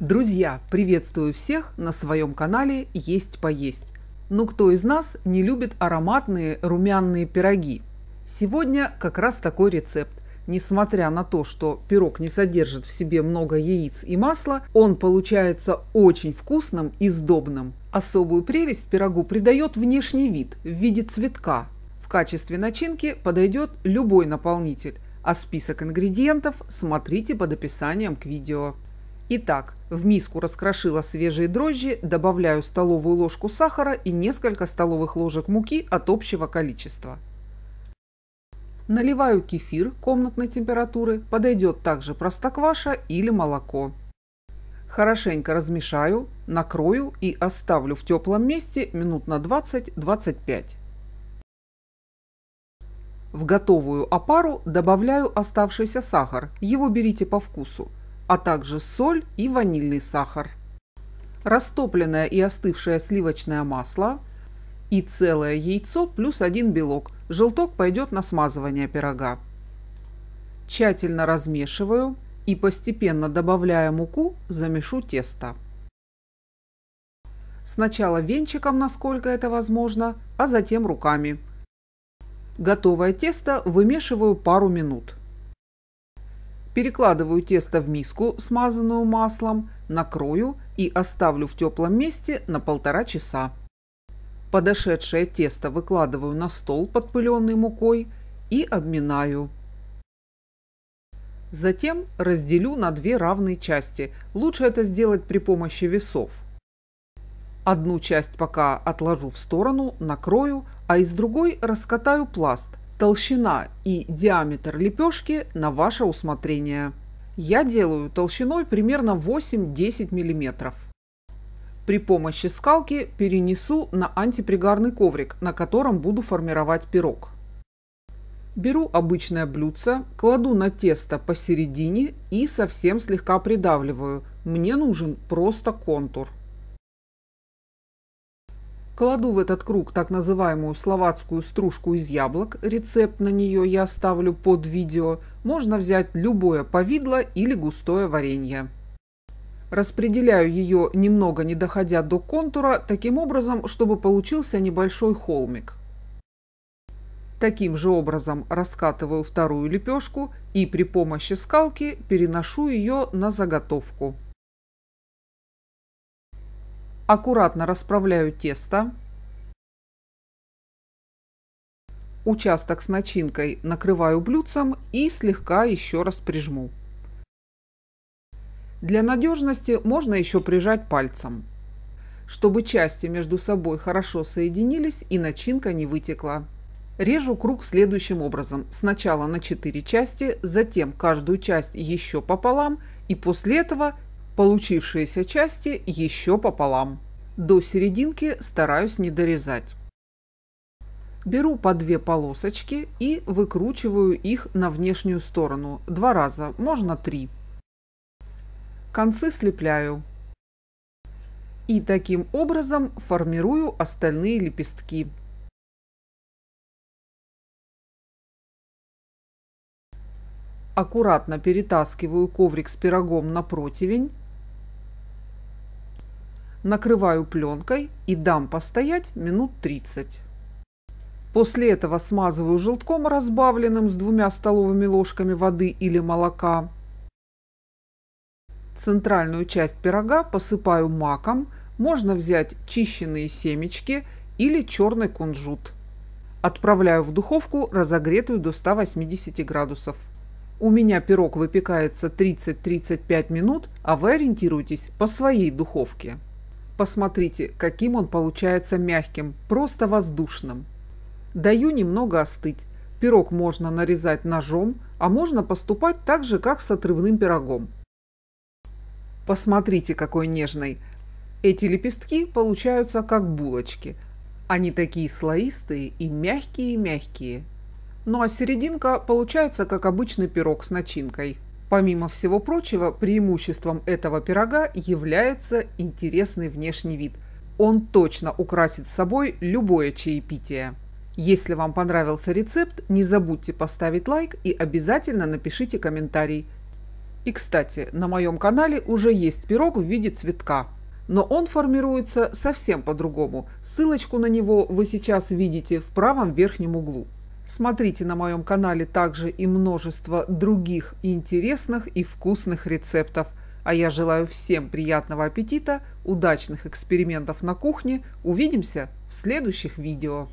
Друзья, приветствую всех на своем канале «Есть поесть». Ну кто из нас не любит ароматные румяные пироги? Сегодня как раз такой рецепт. Несмотря на то, что пирог не содержит в себе много яиц и масла, он получается очень вкусным и сдобным. Особую прелесть пирогу придает внешний вид в виде цветка. В качестве начинки подойдет любой наполнитель, а список ингредиентов смотрите под описанием к видео. Итак, в миску раскрошила свежие дрожжи, добавляю столовую ложку сахара и несколько столовых ложек муки от общего количества. Наливаю кефир комнатной температуры, подойдет также простокваша или молоко. Хорошенько размешаю, накрою и оставлю в теплом месте минут на 20-25. В готовую опару добавляю оставшийся сахар, его берите по вкусу, а также соль и ванильный сахар. Растопленное и остывшее сливочное масло и целое яйцо плюс один белок. Желток пойдет на смазывание пирога. Тщательно размешиваю и постепенно добавляя муку, замешу тесто. Сначала венчиком, насколько это возможно, а затем руками. Готовое тесто вымешиваю пару минут. Перекладываю тесто в миску, смазанную маслом, накрою и оставлю в теплом месте на полтора часа. Подошедшее тесто выкладываю на стол, подпыленный мукой, и обминаю. Затем разделю на две равные части. Лучше это сделать при помощи весов. Одну часть пока отложу в сторону, накрою, а из другой раскатаю пласт. Толщина и диаметр лепешки на ваше усмотрение. Я делаю толщиной примерно 8-10 мм. При помощи скалки перенесу на антипригарный коврик, на котором буду формировать пирог. Беру обычное блюдце, кладу на тесто посередине и совсем слегка придавливаю. Мне нужен просто контур. Кладу в этот круг так называемую словацкую стружку из яблок. Рецепт на нее я оставлю под видео. Можно взять любое повидло или густое варенье. Распределяю ее немного не доходя до контура, таким образом, чтобы получился небольшой холмик. Таким же образом раскатываю вторую лепешку и при помощи скалки переношу ее на заготовку. Аккуратно расправляю тесто. Участок с начинкой накрываю блюдцем и слегка еще раз прижму. Для надежности можно еще прижать пальцем, чтобы части между собой хорошо соединились и начинка не вытекла. Режу круг следующим образом. Сначала на 4 части, затем каждую часть еще пополам и после этого Получившиеся части еще пополам. До серединки стараюсь не дорезать. Беру по две полосочки и выкручиваю их на внешнюю сторону. Два раза, можно три. Концы слепляю. И таким образом формирую остальные лепестки. Аккуратно перетаскиваю коврик с пирогом на противень накрываю пленкой и дам постоять минут 30. После этого смазываю желтком разбавленным с двумя столовыми ложками воды или молока. Центральную часть пирога посыпаю маком, можно взять чищенные семечки или черный кунжут. Отправляю в духовку, разогретую до 180 градусов. У меня пирог выпекается 30-35 минут, а вы ориентируйтесь по своей духовке. Посмотрите, каким он получается мягким, просто воздушным. Даю немного остыть. Пирог можно нарезать ножом, а можно поступать так же, как с отрывным пирогом. Посмотрите, какой нежный. Эти лепестки получаются как булочки. Они такие слоистые и мягкие-мягкие. Ну а серединка получается как обычный пирог с начинкой. Помимо всего прочего, преимуществом этого пирога является интересный внешний вид. Он точно украсит собой любое чаепитие. Если вам понравился рецепт, не забудьте поставить лайк и обязательно напишите комментарий. И, кстати, на моем канале уже есть пирог в виде цветка. Но он формируется совсем по-другому. Ссылочку на него вы сейчас видите в правом верхнем углу. Смотрите на моем канале также и множество других интересных и вкусных рецептов. А я желаю всем приятного аппетита, удачных экспериментов на кухне. Увидимся в следующих видео.